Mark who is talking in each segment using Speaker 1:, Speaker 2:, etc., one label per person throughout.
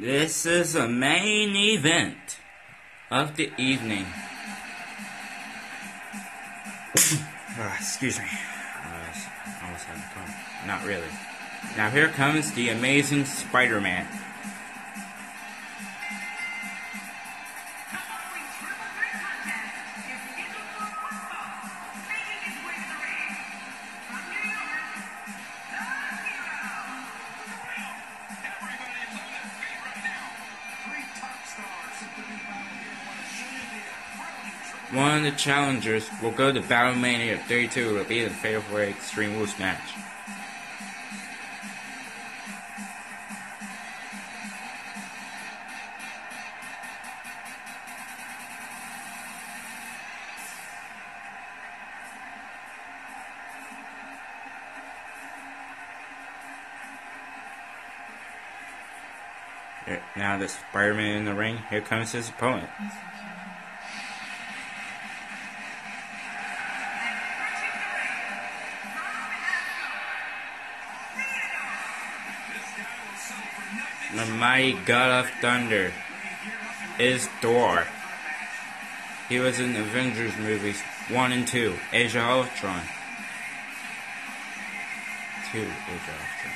Speaker 1: This is the main event of the evening. Ah, excuse me. I almost had a cold. Not really. Now here comes the amazing Spider-Man. One of the challengers will go to Battlemania 32 to be the 4 Extreme Rules match. Now the Spider-Man in the ring, here comes his opponent. The mighty God of Thunder is Thor. He was in Avengers movies 1 and 2, Age of Ultron. 2, Age Ultron.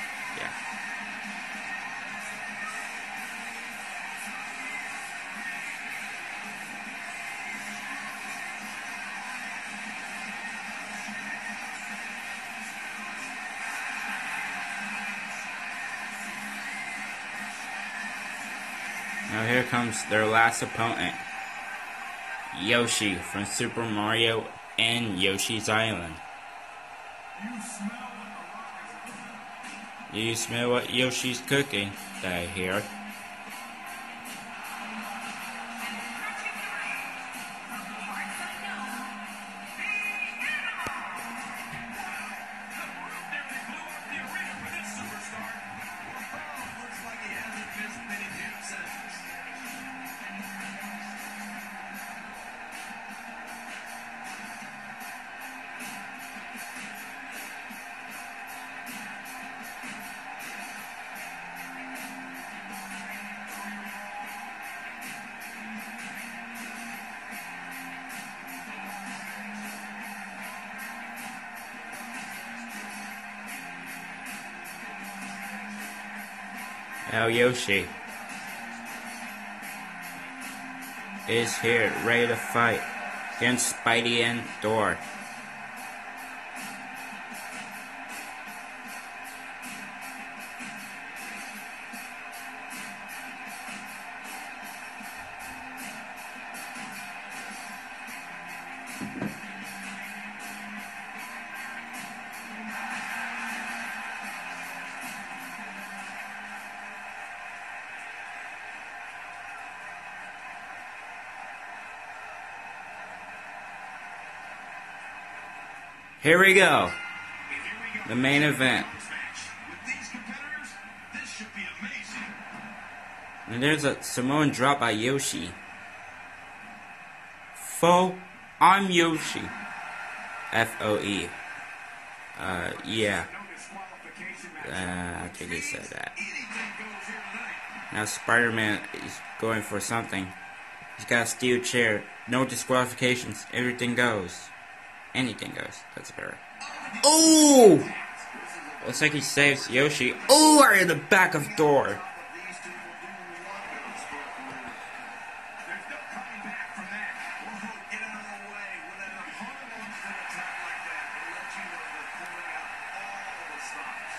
Speaker 1: Here comes their last opponent. Yoshi from Super Mario and Yoshi's Island. Do you smell what Yoshi's cooking? I hear? Now Yoshi is here, ready to fight against Spidey and Thor. Here we go. The main event. And there's a Samoan drop by Yoshi. Fo, I'm Yoshi. F O E. Uh, yeah. Uh, I think he said that. Now Spider Man is going for something. He's got a steel chair. No disqualifications. Everything goes. Anything goes. That's better. Oh! Looks like he saves Yoshi. Oh, right in the back of door.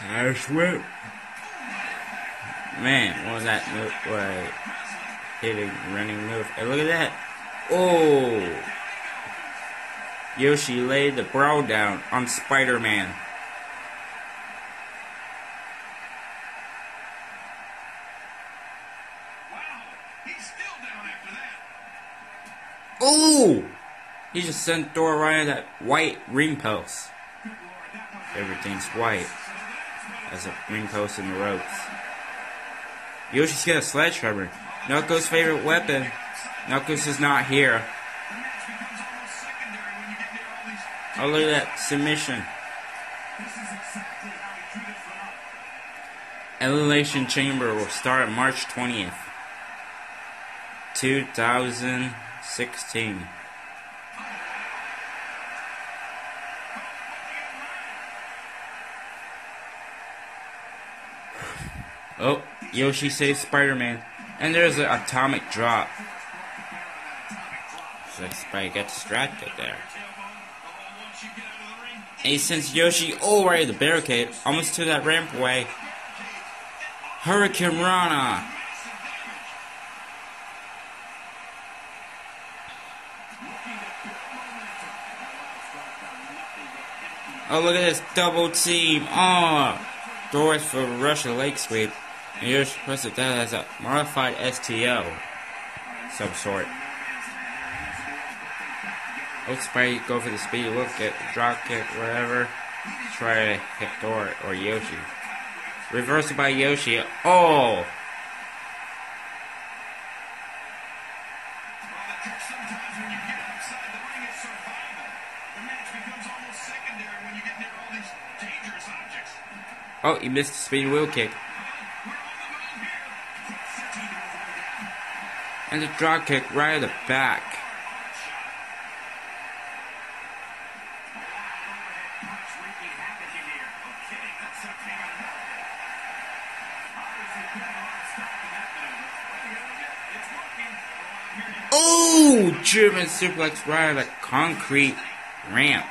Speaker 1: Nice whip. Man, what was that move? What? Hitting, running move. Hey, look at that. Oh! Yoshi laid the brow down on Spider-Man. Ooh! He just sent Thor right at that white ring post. Everything's white. As a ring post in the ropes. Yoshi's got a sledgehammer. Knuckles' favorite weapon. Knuckles is not here. Oh, look at that submission.
Speaker 2: Elimination Chamber will start March 20th, 2016. Oh, Yoshi saves Spider-Man. And there's an atomic drop. So Spidey got distracted there. And he sends Yoshi all right to the barricade, almost to that rampway. Hurricanrana! Oh, look at this double team. Oh, doors for Russian Leg Sweep. And supposed to that as a modified STO. Some sort. Let's spray, go for the speed, look at drop kick, whatever. Try to hit Thor or Yoshi. Reversal by Yoshi. Oh! Oh, he missed the spinning wheel kick. And the drop kick right at the back. Oh, German suplex right at the concrete ramp.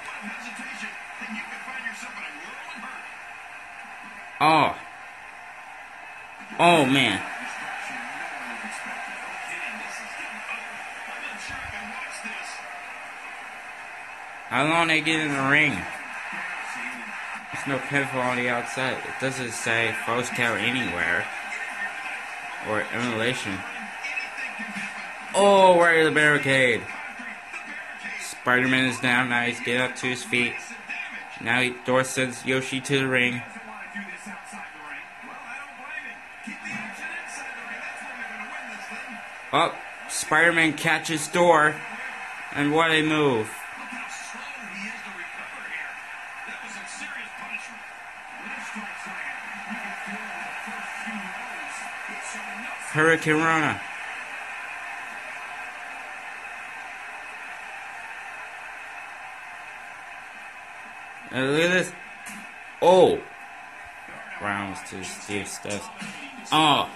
Speaker 2: Oh. Oh, man. How long they get in the ring? There's no pinfall on the outside. It doesn't say false count anywhere. Or immolation. Oh, right the barricade. Spider-Man is down. Now he's getting up to his feet. Now he, Thor sends Yoshi to the ring. Oh, Spider-Man catches Thor, And what a move. Hurricanrana. And look at this. Oh. Rounds to Steve stuff. Oh.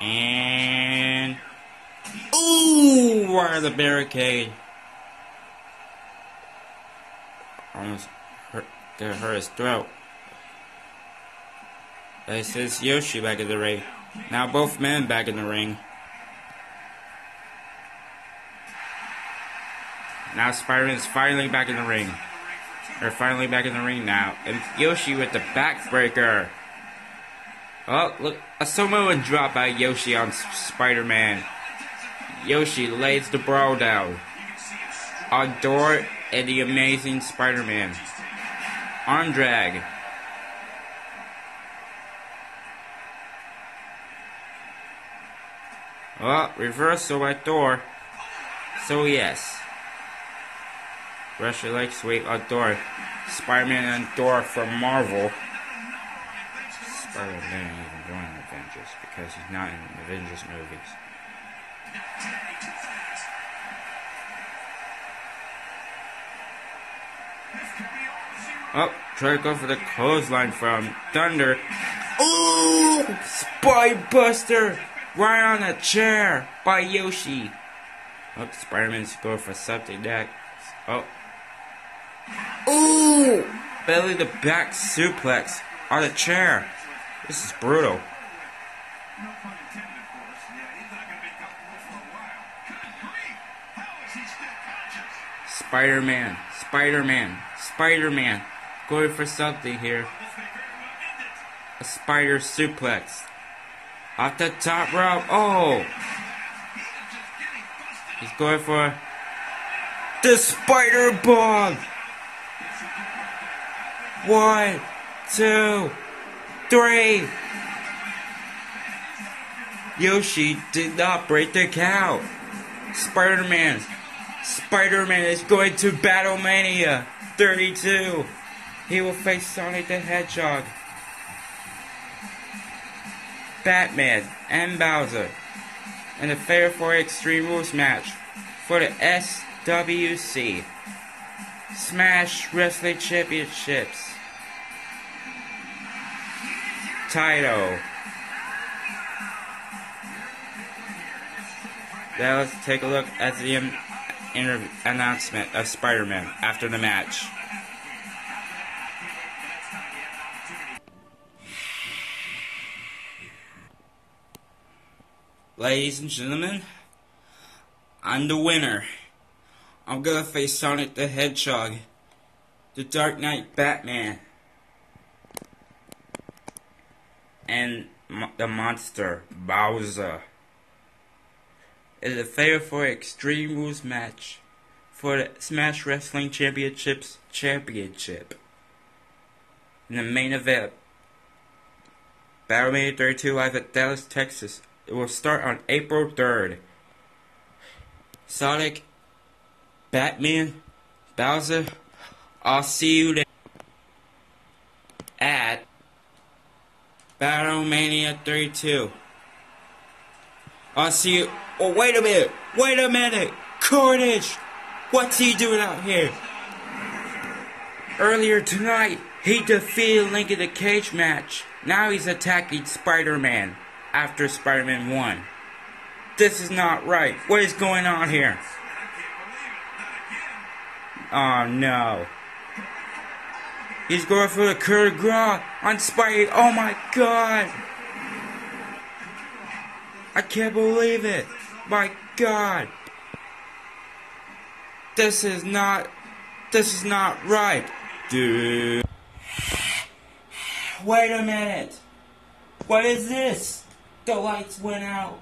Speaker 2: Uh. And. Ooh! Wire the barricade. Almost hurt, gonna hurt his throat. This is Yoshi back in the ring. Now both men back in the ring. Now Spider-Man's finally back in the ring. They're finally back in the ring now. And Yoshi with the backbreaker. Oh, look. A Samoan drop by Yoshi on Spider-Man. Yoshi lays the brawl down. On Thor and the amazing Spider-Man. Arm drag. Oh, reversal by Thor. So yes. Russia likes on Thor. Spider-Man and Thor from Marvel. Spider-Man didn't even join Avengers because he's not in Avengers movies. Oh, try to go for the clothesline from Thunder. Oh, Spy Buster! Right on the chair by Yoshi. Oh, Spider-Man's going for something next. Oh. Ooh! Belly the back suplex on the chair. This is brutal. Spider-Man, Spider-Man, Spider-Man, going for something here. A spider suplex. Off the top rope. Oh! He's going for the spider bomb. One, two, three. Yoshi did not break the count. Spider-Man. Spider-Man is going to Battlemania 32. He will face Sonic the Hedgehog.
Speaker 1: Batman and Bowser in a Fatal 4 Extreme Rules match for the SWC Smash Wrestling Championships title. Now let's take a look at the announcement of Spider-Man after the match. Ladies and gentlemen, I'm the winner. I'm gonna face Sonic the Hedgehog, the Dark Knight Batman, and the monster Bowser. It's a fair for Extreme Rules match for the Smash Wrestling Championships Championship. In the main event, Battlemania 32 live at Dallas, Texas. It will start on April 3rd. Sonic, Batman, Bowser, I'll see you there at Battlemania 32. I'll see you. Oh, wait a minute! Wait a minute! Carnage! What's he doing out here? Earlier tonight, he defeated Link in the cage match. Now he's attacking Spider-Man after Spider-Man 1. This is not right. What is going on here? Oh no. He's going for the grace on Spidey. Oh my god. I can't believe it. My god. This is not. This is not right. Dude. Wait a minute. What is this? The lights went out.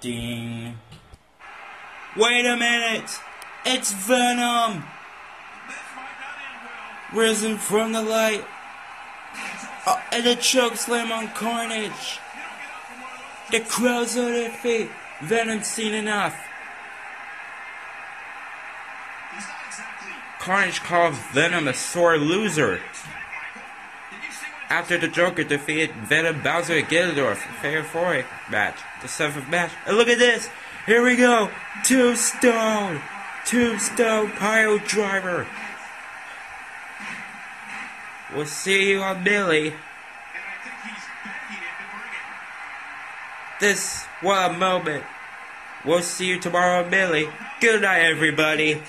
Speaker 1: Ding. Wait a minute! It's Venom! Risen from the light. Oh, and a choke slam on Carnage. The crowd's on their feet. Venom's seen enough. Carnage calls Venom a sore loser. After the Joker defeated Venom Bowser at Ganondorf, Fair 4 match, the seventh match. And look at this! Here we go! Tombstone! Tombstone Pile Driver! We'll see you on Billy. This, what a moment. We'll see you tomorrow on Billy. Good night, everybody.